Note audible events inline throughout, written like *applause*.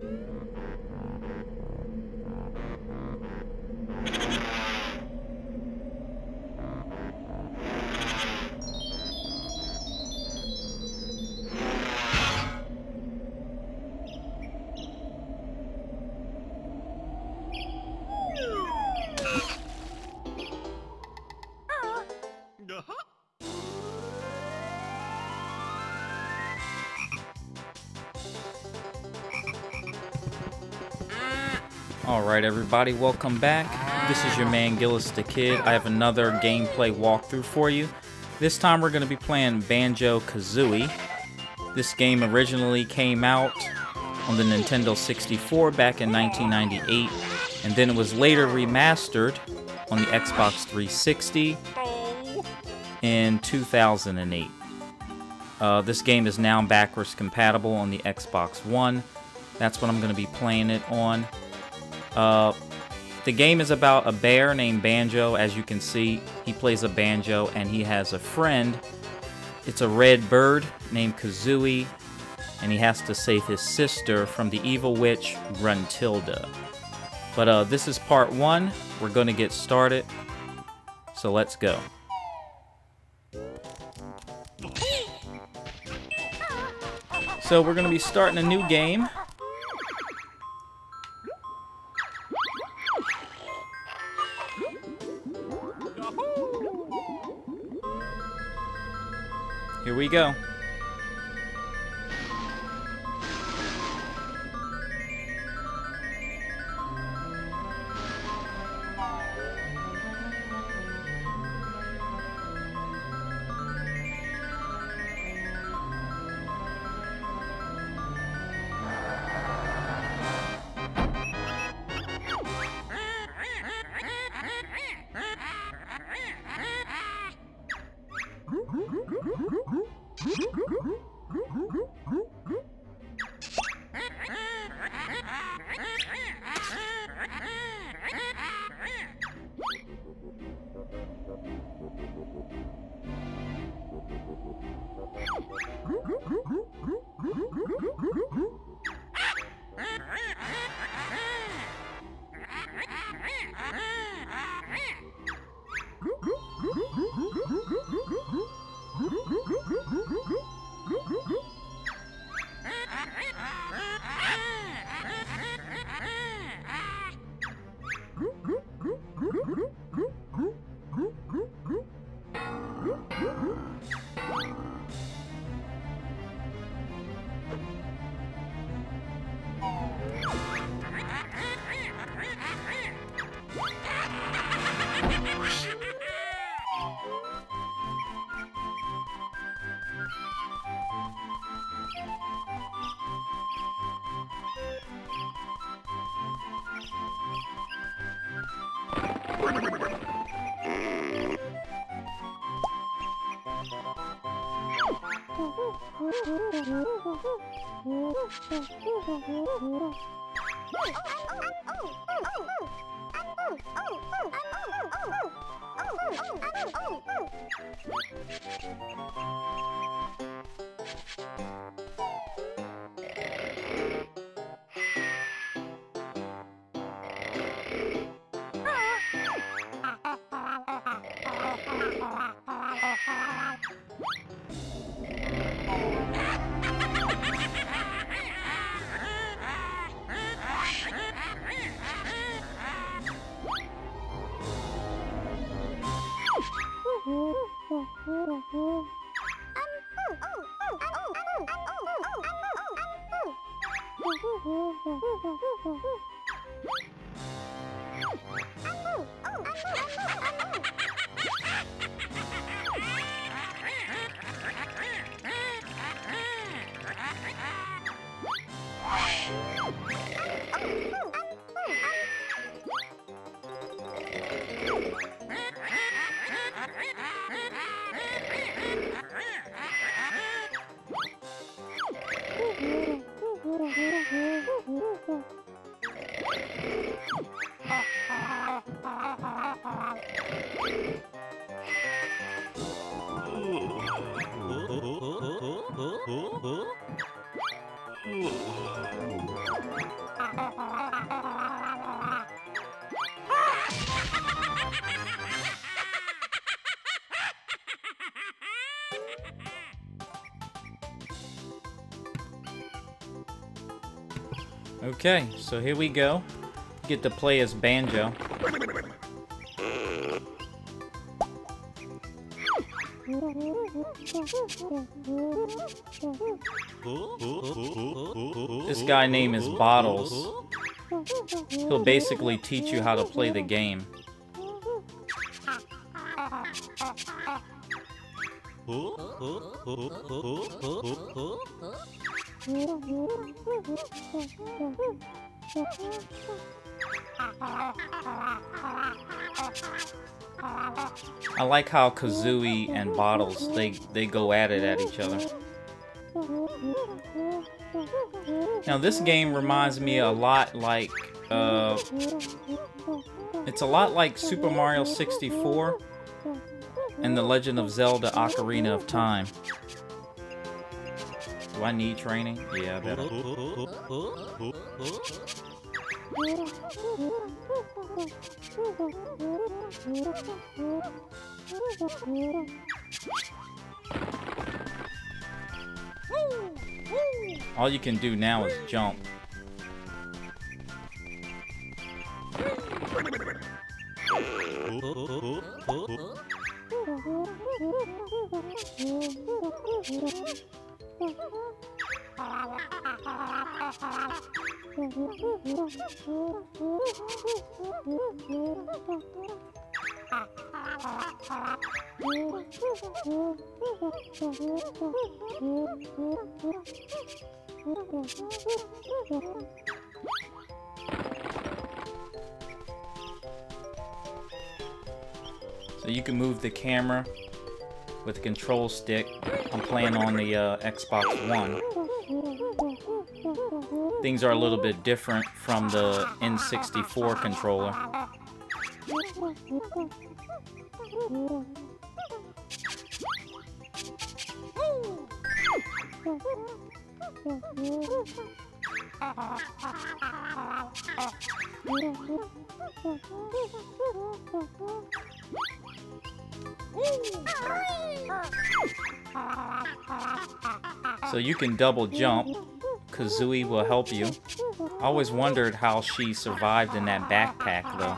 Mm-hmm. Alright everybody, welcome back. This is your man Gillis the Kid. I have another gameplay walkthrough for you. This time we're going to be playing Banjo-Kazooie. This game originally came out on the Nintendo 64 back in 1998, and then it was later remastered on the Xbox 360 in 2008. Uh, this game is now backwards compatible on the Xbox One. That's what I'm going to be playing it on. Uh, the game is about a bear named Banjo. As you can see, he plays a banjo and he has a friend. It's a red bird named Kazooie, and he has to save his sister from the evil witch Gruntilda. But uh, this is part one. We're going to get started. So let's go. So we're going to be starting a new game. Go. Ah! Ha ha ha! Okay, so here we go. Get to play as Banjo. This guy name is Bottles. He'll basically teach you how to play the game. I like how Kazooie and Bottles, they, they go at it at each other. Now this game reminds me a lot like, uh, it's a lot like Super Mario 64 and The Legend of Zelda Ocarina of Time. Do I need training? Yeah, I better. All you can do now is jump. So you can move the camera with the control stick. I'm playing on the uh, Xbox One. Things are a little bit different from the N64 controller. *laughs* So you can double jump. Kazooie will help you. Always wondered how she survived in that backpack, though.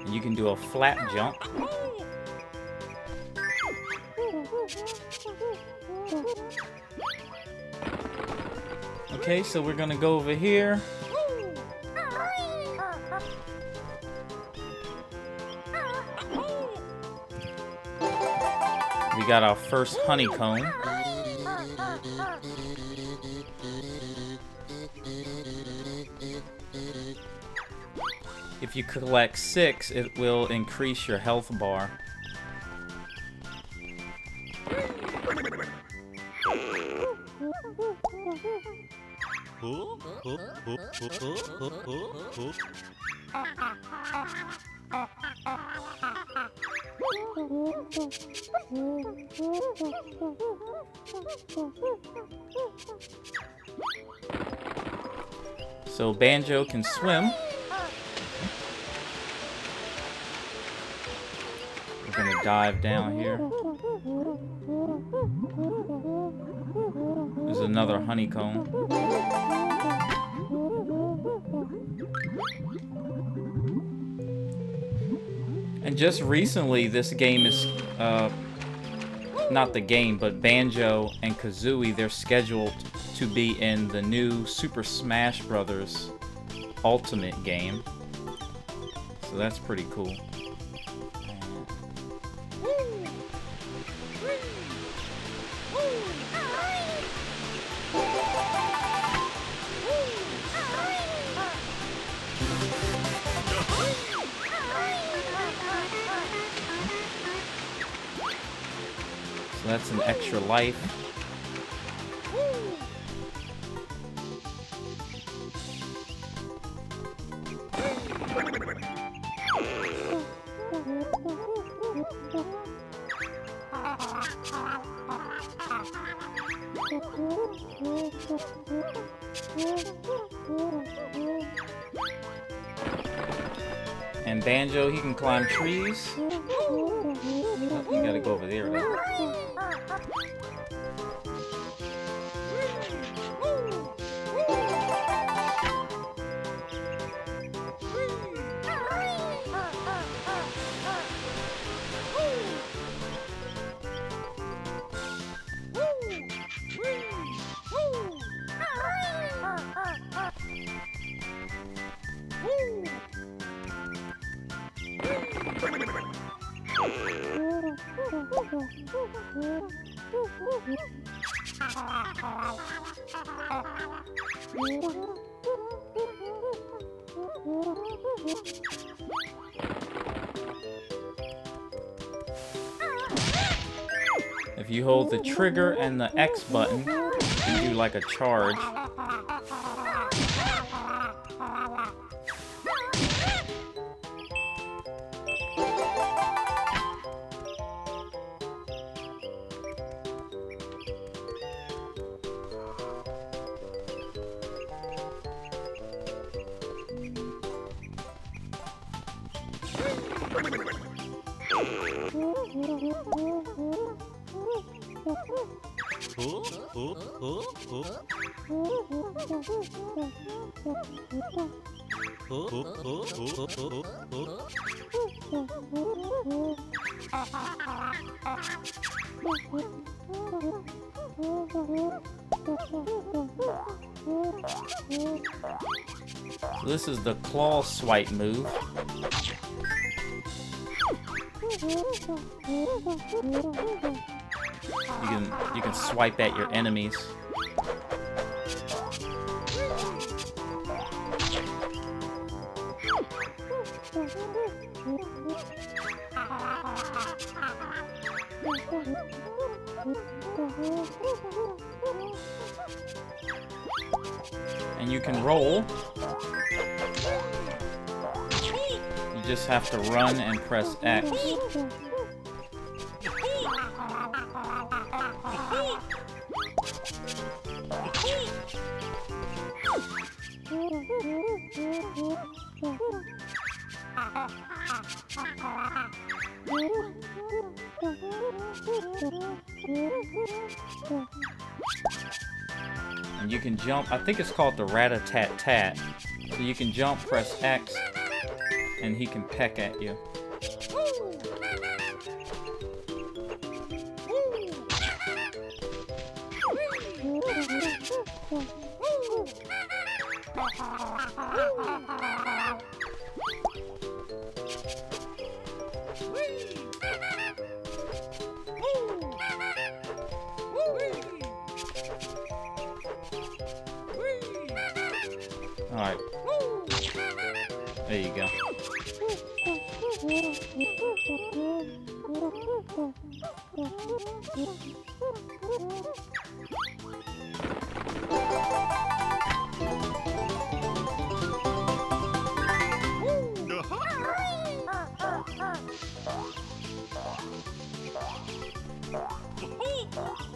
And you can do a flat jump. Okay, so we're gonna go over here. We got our first honeycomb. If you collect six, it will increase your health bar. So Banjo can swim. We're gonna dive down here. There's another honeycomb. Just recently, this game is, uh, not the game, but Banjo and Kazooie, they're scheduled to be in the new Super Smash Brothers Ultimate game. So that's pretty cool. That's an extra life. And Banjo, he can climb trees. If you hold the trigger and the X button, you do like a charge. Swipe move. You can you can swipe at your enemies. And you can roll. Just have to run and press X. And you can jump, I think it's called the rat-a-tat-tat. So you can jump, press X, and he can peck at you. Alright. There you go.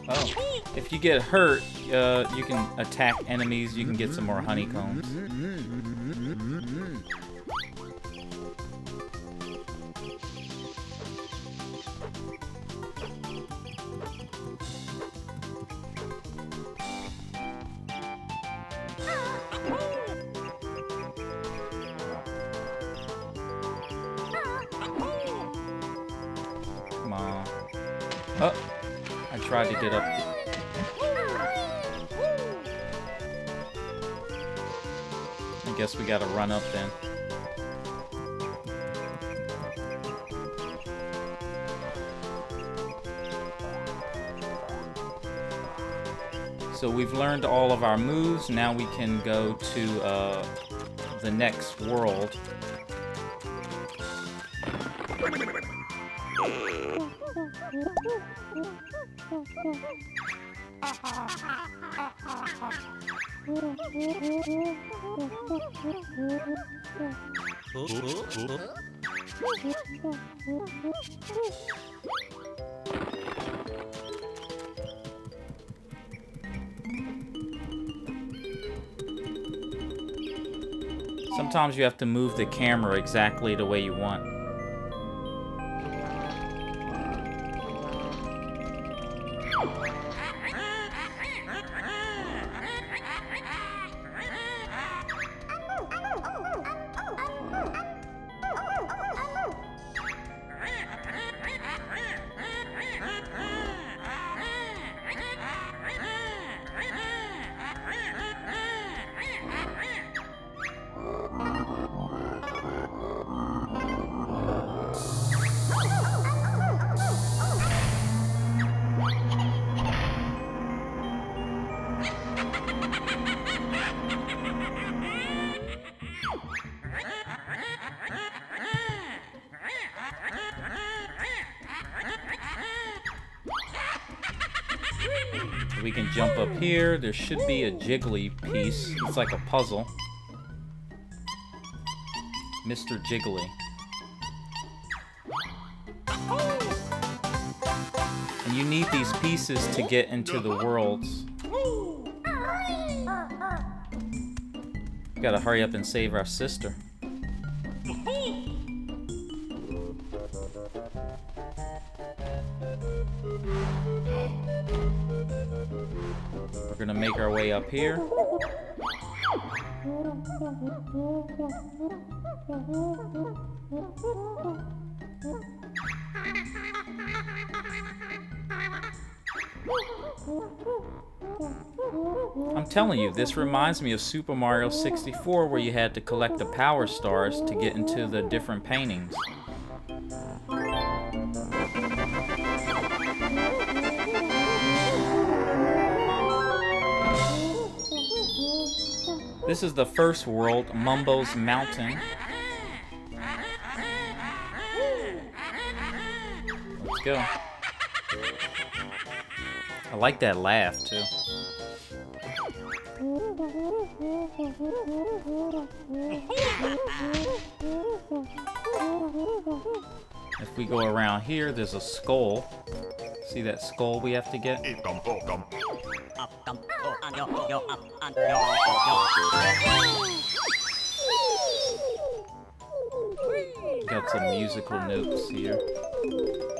Oh, if you get hurt, uh, you can attack enemies. You can get some more honeycombs. our moves. Now we can go to uh, the next world. Sometimes you have to move the camera exactly the way you want. We can jump up here. There should be a jiggly piece. It's like a puzzle. Mr. Jiggly. And you need these pieces to get into the worlds. Gotta hurry up and save our sister. Up here. I'm telling you, this reminds me of Super Mario 64 where you had to collect the power stars to get into the different paintings. This is the first world, Mumbo's Mountain. Let's go. I like that laugh, too. If we go around here, there's a skull. See that skull we have to get? Got some musical notes here. *laughs*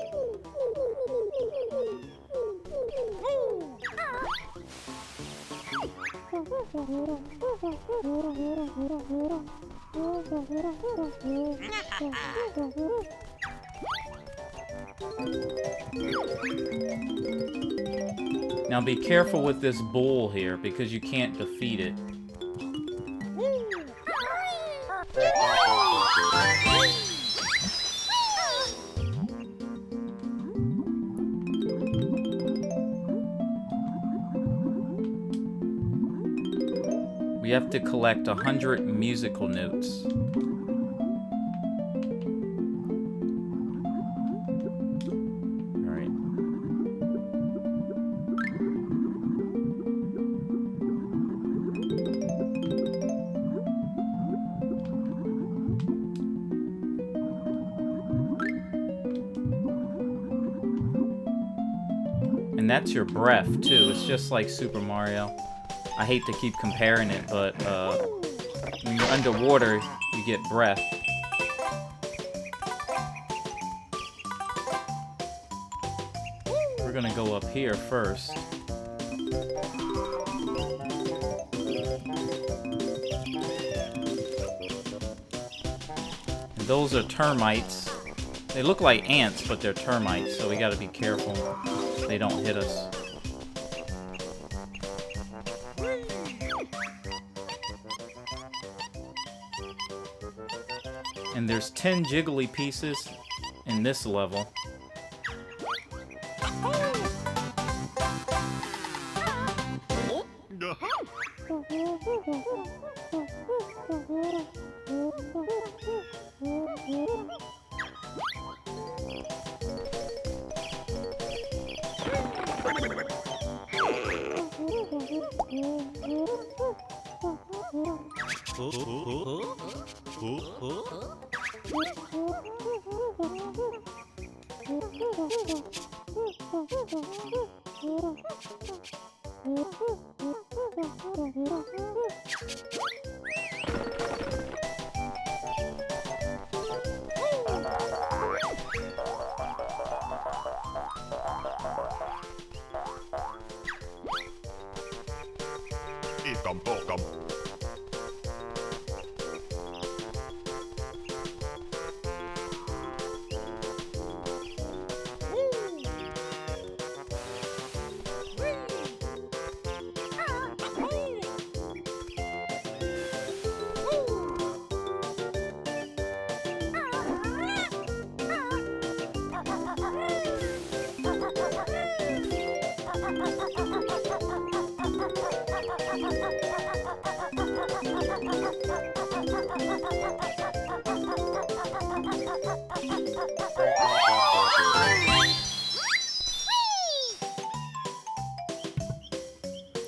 Now be careful with this bull here because you can't defeat it. We have to collect a hundred musical notes. And your breath, too. It's just like Super Mario. I hate to keep comparing it, but uh, when you're underwater, you get breath. We're gonna go up here first. Those are termites. They look like ants, but they're termites, so we gotta be careful they don't hit us. And there's 10 jiggly pieces in this level.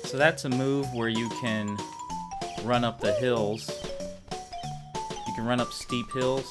So that's a move where you can run up the hills. You can run up steep hills.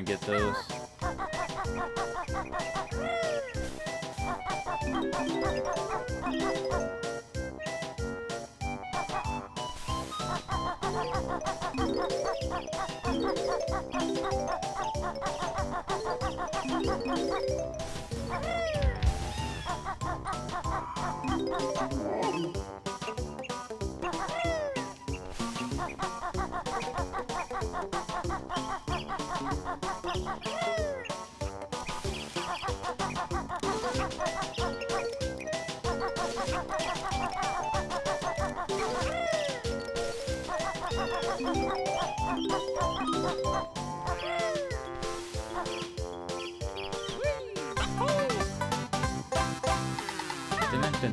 And get those.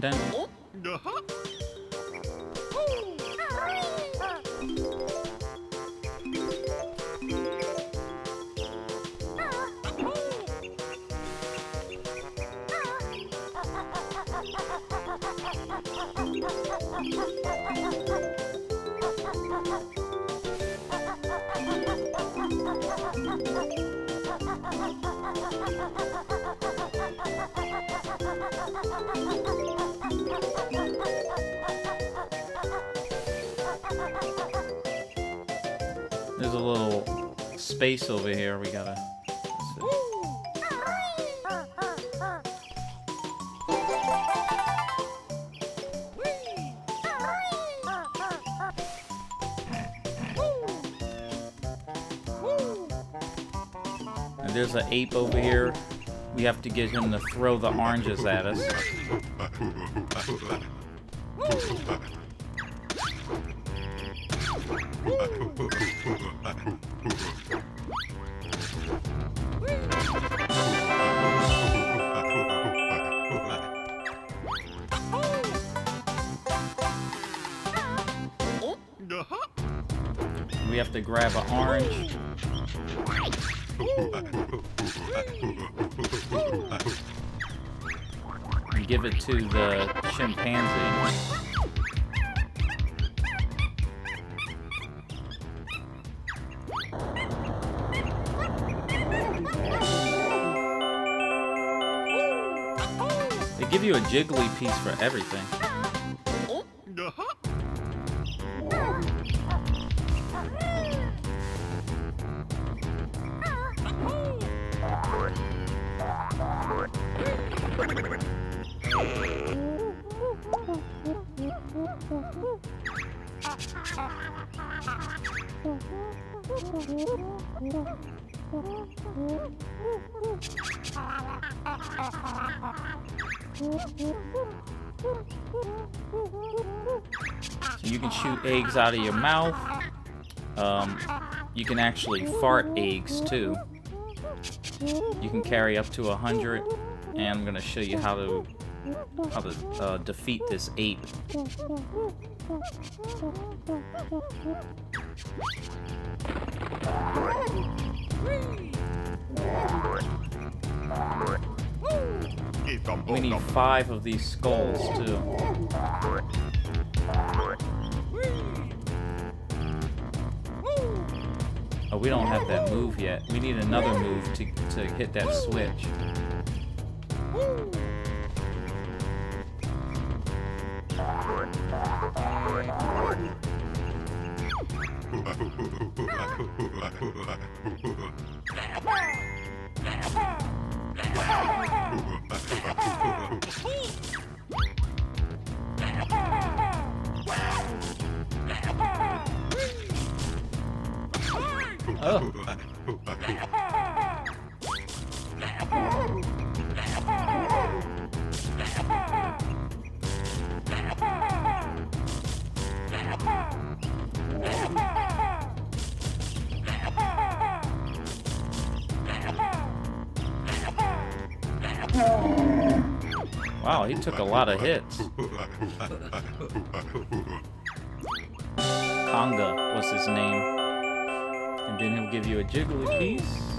Dun, over here we gotta. And there's an ape over here. We have to get him to throw the oranges at us. *laughs* grab an orange. And give it to the chimpanzee. They give you a jiggly piece for everything. You can shoot eggs out of your mouth. Um, you can actually fart eggs too. You can carry up to a hundred, and I'm gonna show you how to I'll uh, defeat this ape. We need five of these skulls, too. Oh, we don't have that move yet. We need another move to, to hit that switch. Oh. Took a lot of hits. *laughs* Conga was his name. And then he'll give you a jiggly piece.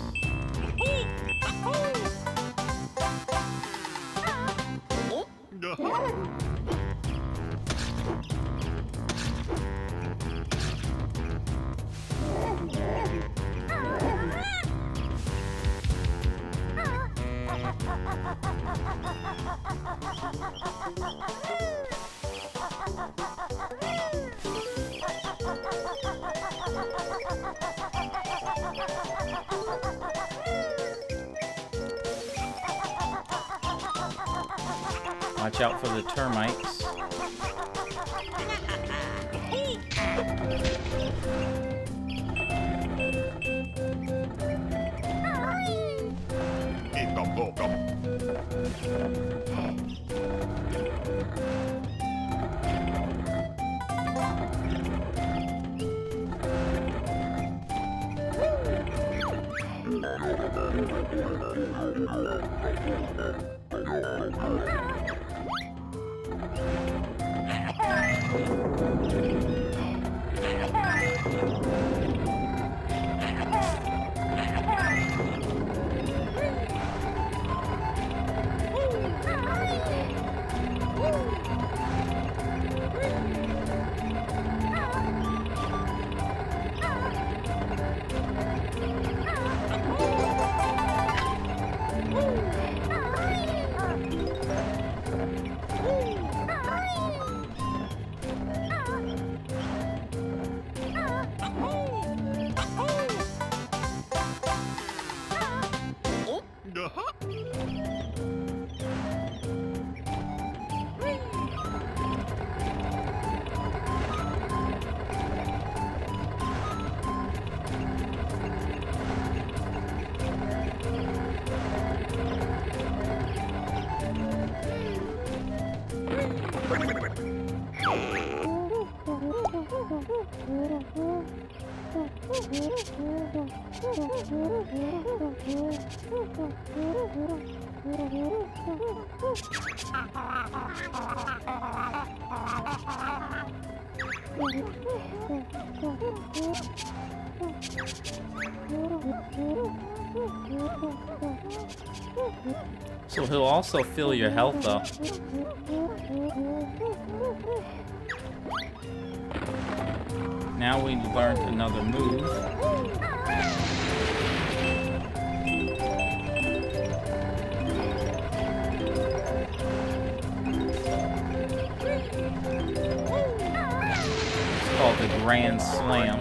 Oh, my God. So he'll also fill your health up. Now we learned another move. It's called the Grand Slam.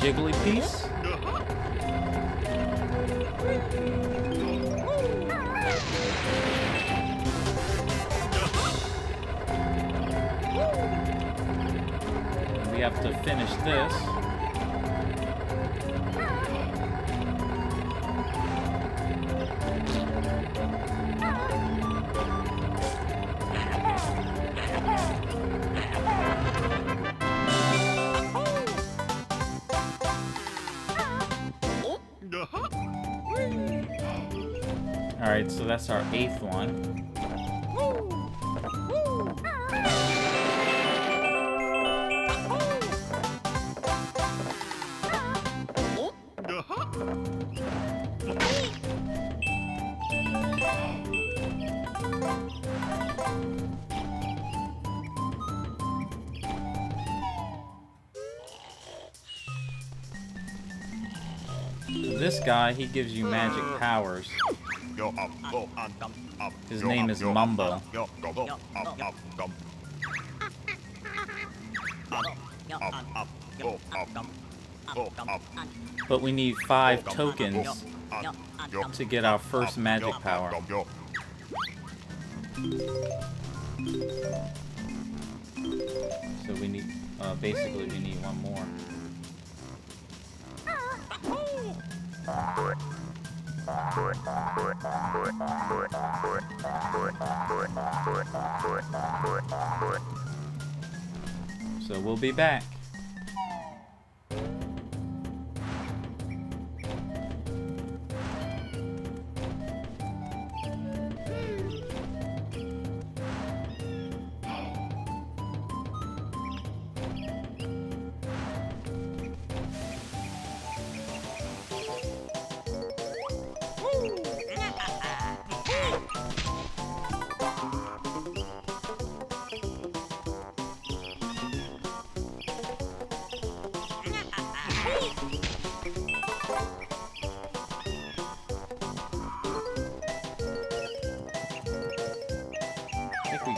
Jiggly piece. We have to finish this. Alright, so that's our eighth one. This guy, he gives you magic powers. Yo up, go on, up, up. His name is yo up, Mumbo. up, Yo go go up, up, gum. Up, up, up, go up, go up. But we need five tokens go up, yo to get our first magic power. So we need, uh, basically we need one more. So we'll be back.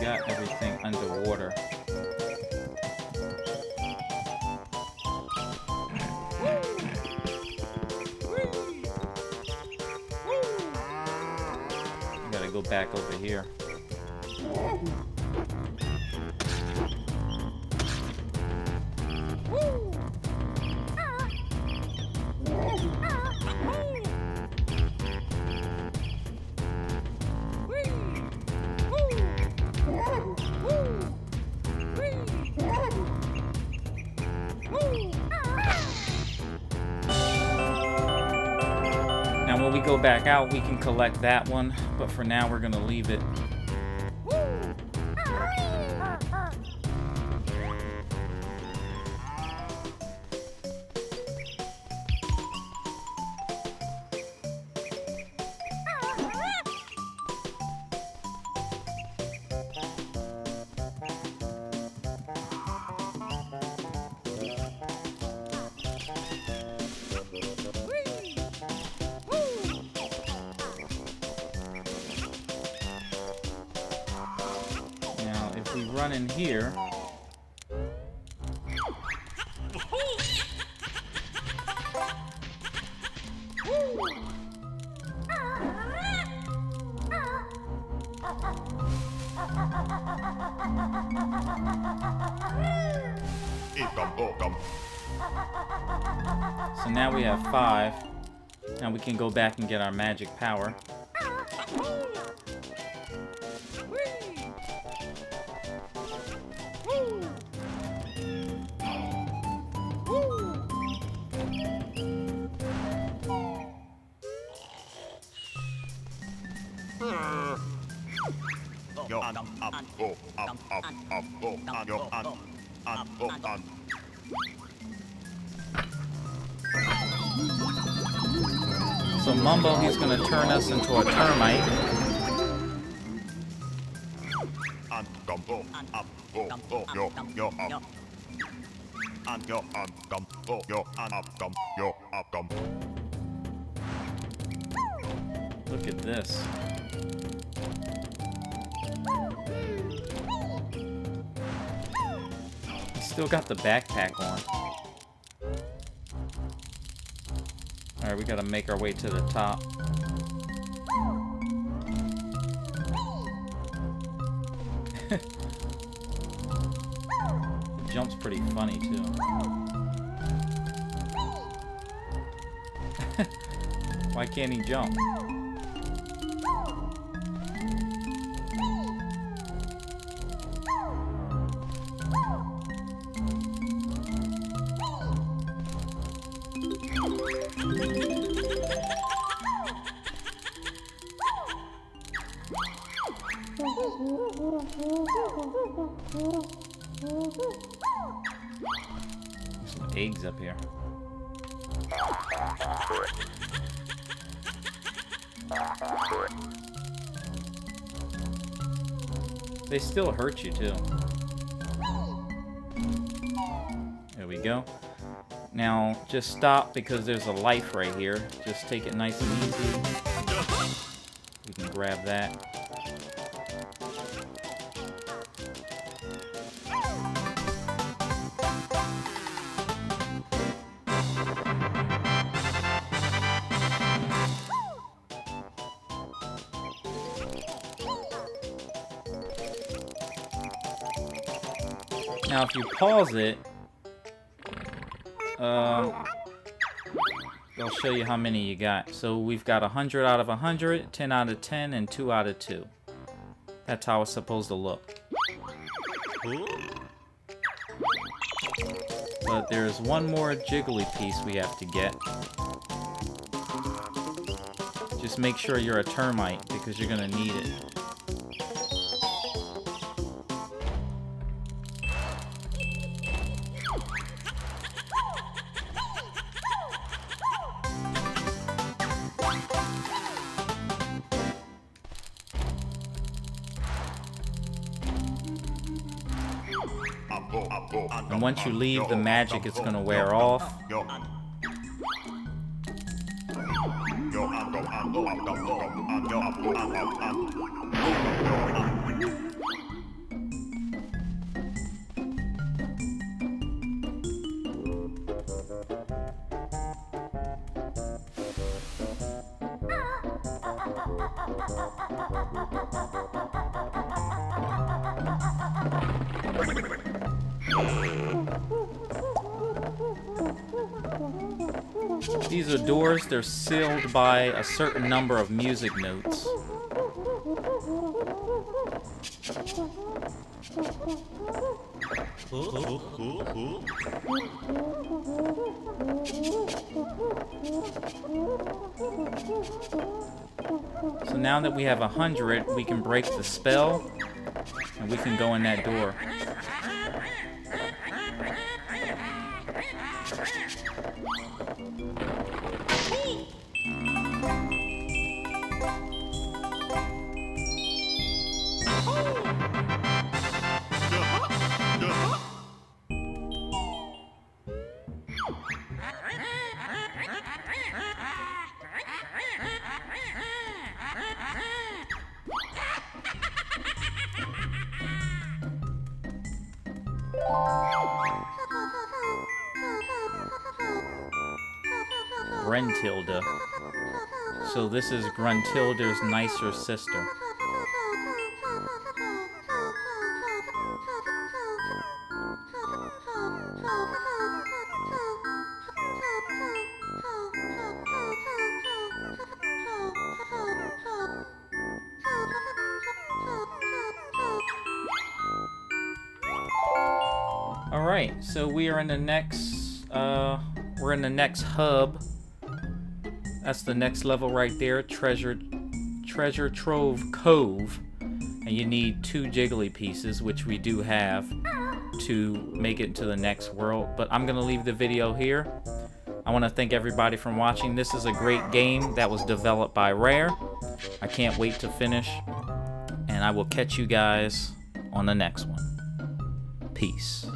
Got everything underwater. Gotta go back over here. Out, we can collect that one, but for now we're gonna leave it. Run in here, so now we have five. Now we can go back and get our magic power. Yo gum, go, yo up, gum, yo up, gum. Look at this. Still got the backpack on. Alright, we gotta make our way to the top. Jump's pretty funny too. *laughs* Why can't he jump? Still hurt you too. There we go. Now, just stop because there's a life right here. Just take it nice and easy. We can grab that. Now, if you pause it, uh, they'll show you how many you got. So we've got 100 out of 100, 10 out of 10, and 2 out of 2. That's how it's supposed to look. But there's one more jiggy piece we have to get. Just make sure you're a termite, because you're gonna need it. Once you leave, the magic is gonna wear off. They're sealed by a certain number of music notes. So now that we have a hundred, we can break the spell, and we can go in that door. Gruntilda. So this is Gruntilda's nicer sister. In the next, uh, we're in the next hub. That's the next level right there, Treasure, Treasure Trove Cove. And you need two jiggy pieces, which we do have, to make it to the next world. But I'm going to leave the video here. I want to thank everybody for watching. This is a great game that was developed by Rare. I can't wait to finish. And I will catch you guys on the next one. Peace.